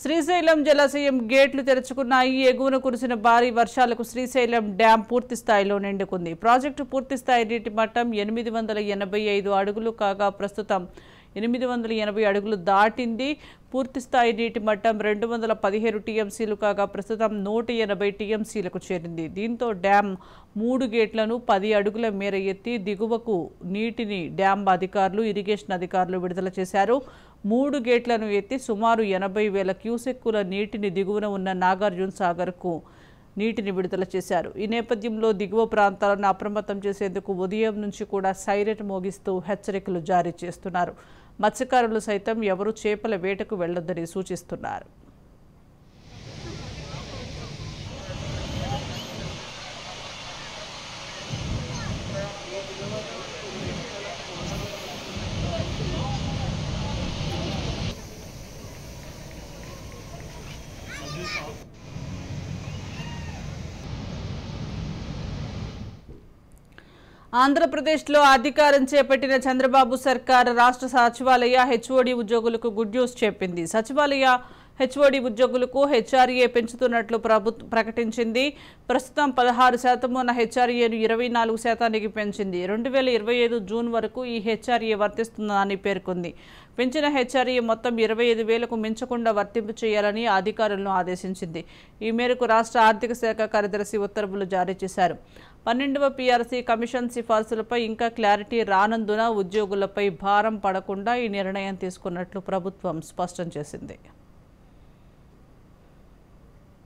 శ్రీశైలం జలాశయం గేట్లు తెరుచుకున్నాయి. ఎగువన కురిసిన భారీ వర్షాలకు శ్రీశైలం డ్యాం పూర్తి స్థాయిలో నిండుకుంది. ప్రాజెక్టు పూర్తి స్థాయి నీటి మట్టం ఎనిమిది వందల ఎనభై ఐదు అడుగులు కాగా ప్రస్తుతం ఎనిమిది వందల ఎనభై అడుగులు దాటింది. పూర్తిస్థాయి నీటి మట్టం రెండు వందల పదిహేను టీఎంసీలు కాగా ప్రస్తుతం నూట ఎనభై టీఎంసీలకు చేరింది. దీంతో డ్యాం మూడు గేట్లను పది అడుగుల మేర ఎత్తి దిగువకు నీటిని డ్యాం అధికారులు ఇరిగేషన్ అధికారులు విడుదల చేశారు. మూడు గేట్లను ఎత్తి సుమారు ఎనభై వేల క్యూసెక్కుల నీటిని దిగువన ఉన్న నాగార్జున సాగర్కు నీటిని విడుదల చేశారు. ఈ నేపథ్యంలో దిగువ ప్రాంతాలను అప్రమత్తం చేసేందుకు ఉదయం నుంచి కూడా సైరెట్ మోగిస్తూ హెచ్చరికలు జారీ చేస్తున్నారు. మత్స్యకారులు సైతం ఎవరు చేపల వేటకు వెళ్ళొద్దని సూచిస్తున్నారు. ఆంధ్రప్రదేశ్లో అధికారం చేపట్టిన చంద్రబాబు సర్కార్ రాష్ట్ర సచివాలయ హెచ్ఓడి ఉద్యోగులకు గుడ్ న్యూస్ చెప్పింది. సచివాలయ హెచ్ఓడి ఉద్యోగులకు హెచ్ఆర్ఏ పెంచుతున్నట్లు ప్రభుత్వం ప్రకటించింది. ప్రస్తుతం పదహారు శాతం ఉన్న హెచ్ఆర్ఏను ఇరవై నాలుగు శాతానికి పెంచింది. రెండు వేల ఇరవై ఐదు జూన్ వరకు ఈ హెచ్ఆర్ఏ వర్తిస్తుందని పేర్కొంది. పెంచిన హెచ్ఆర్ఏ మొత్తం ఇరవై ఐదు వేలకు మించకుండా వర్తింపు చేయాలని అధికారులను ఆదేశించింది. ఈ మేరకు రాష్ట్ర ఆర్థిక శాఖ కార్యదర్శి ఉత్తర్వులు జారీ చేశారు. పన్నెండవ పీఆర్సీ కమిషన్ సిఫార్సులపై ఇంకా క్లారిటీ రానందున ఉద్యోగులపై భారం పడకుండా ఈ నిర్ణయం తీసుకున్నట్లు ప్రభుత్వం స్పష్టం చేసింది.